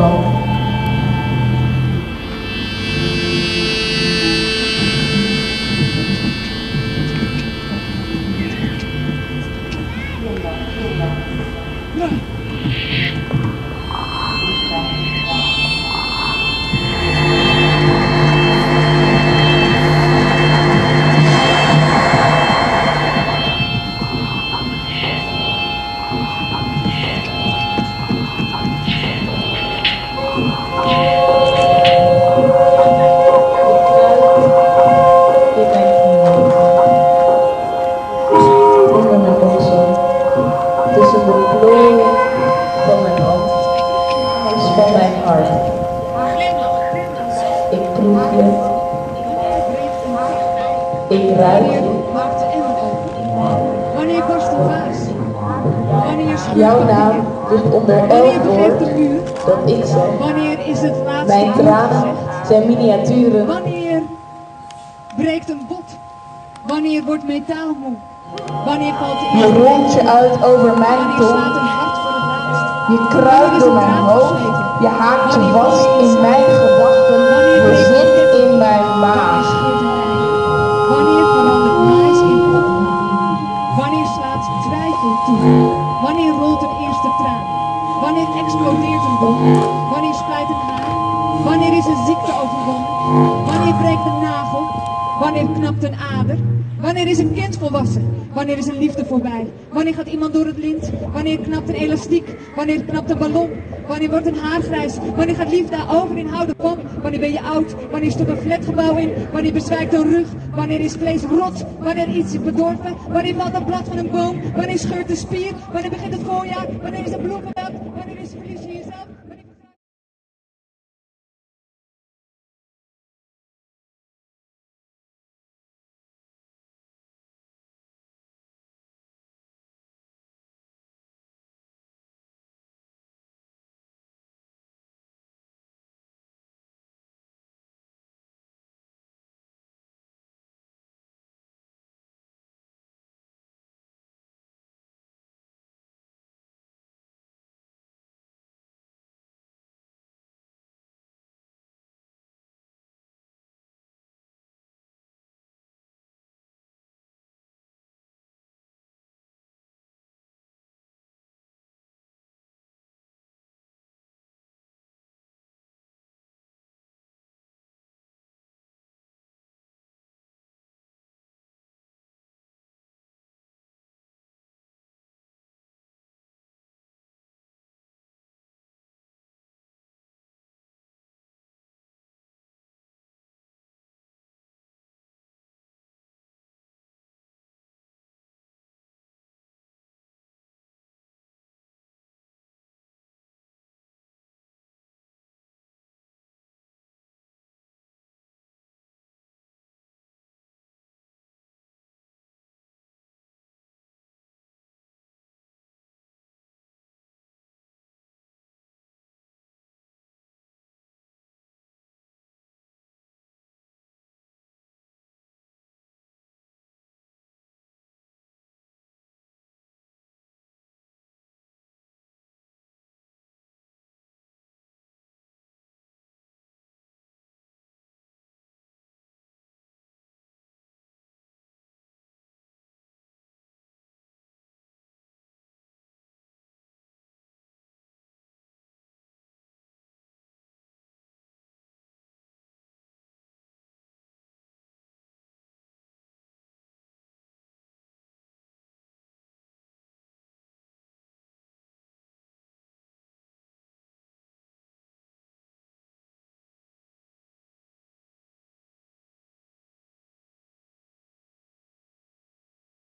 Oh. Ik ruik. Wanneer barst de vaas? Wanneer jouw naam ligt onder Wanneer elk woord dat ik zeg. Wanneer is het laatste Mijn tranen zijn miniaturen. Wanneer breekt een bot? Wanneer wordt metaal moe? Wanneer valt de Je rolt je uit over mijn tong. Je kruipt door mijn hoofd. Je haakt je vast in mijn gedachten. Slaat twijfel toe? Wanneer rolt een eerste traan? Wanneer explodeert een bom? Wanneer splijt een haar? Wanneer is een ziekte overwonnen? Wanneer breekt een nagel? Wanneer knapt een ader? Wanneer is een kind volwassen? Wanneer is een liefde voorbij? Wanneer gaat iemand door het lint? Wanneer knapt een elastiek? Wanneer knapt een ballon? Wanneer wordt een haar grijs? Wanneer gaat liefde over in houden pom? Wanneer ben je oud? Wanneer stort een flatgebouw in? Wanneer bezwijkt een rug? Wanneer is vlees rot? Wanneer iets is bedorven? Wanneer valt een blad van een boom? Wanneer scheurt de spier? Wanneer begint het voorjaar? Wanneer is de bloem? Wanneer is verlies je jezelf?